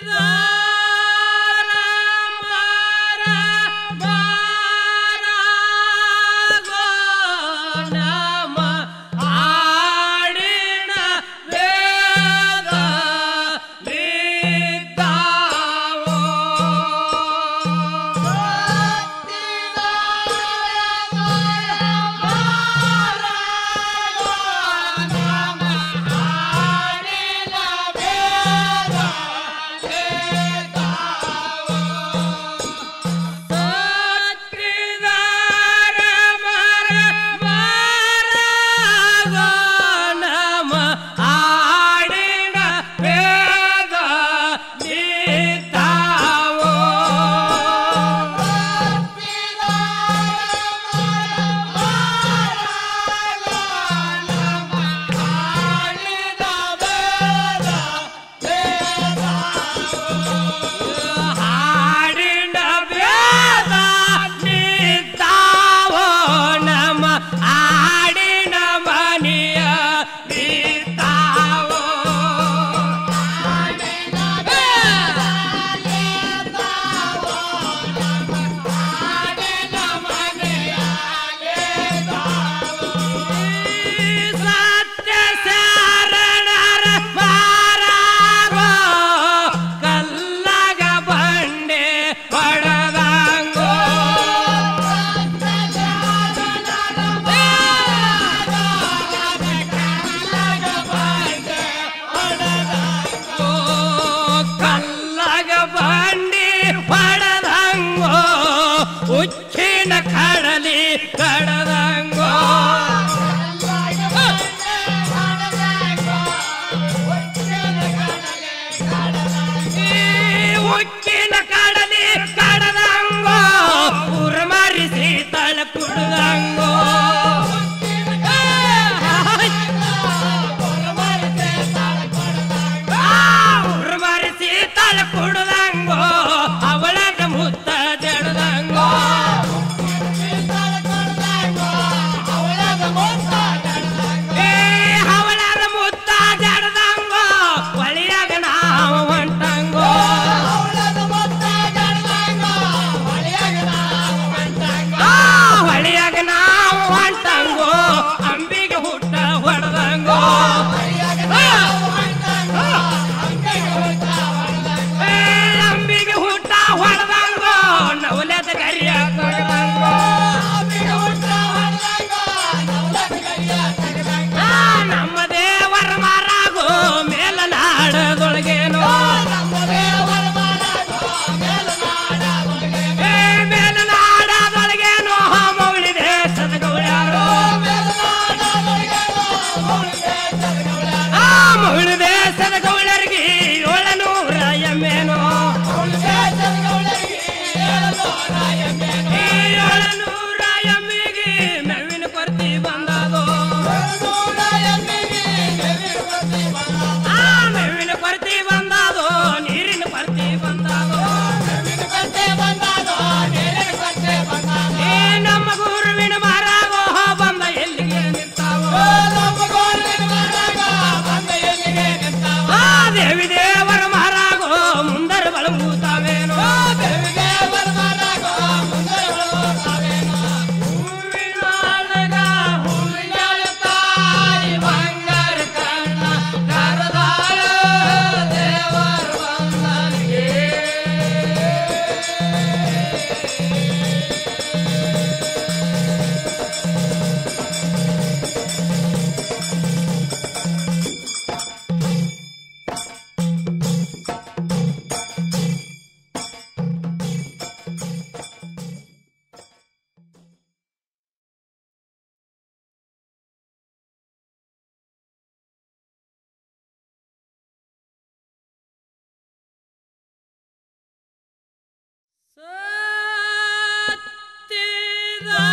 the önüne. the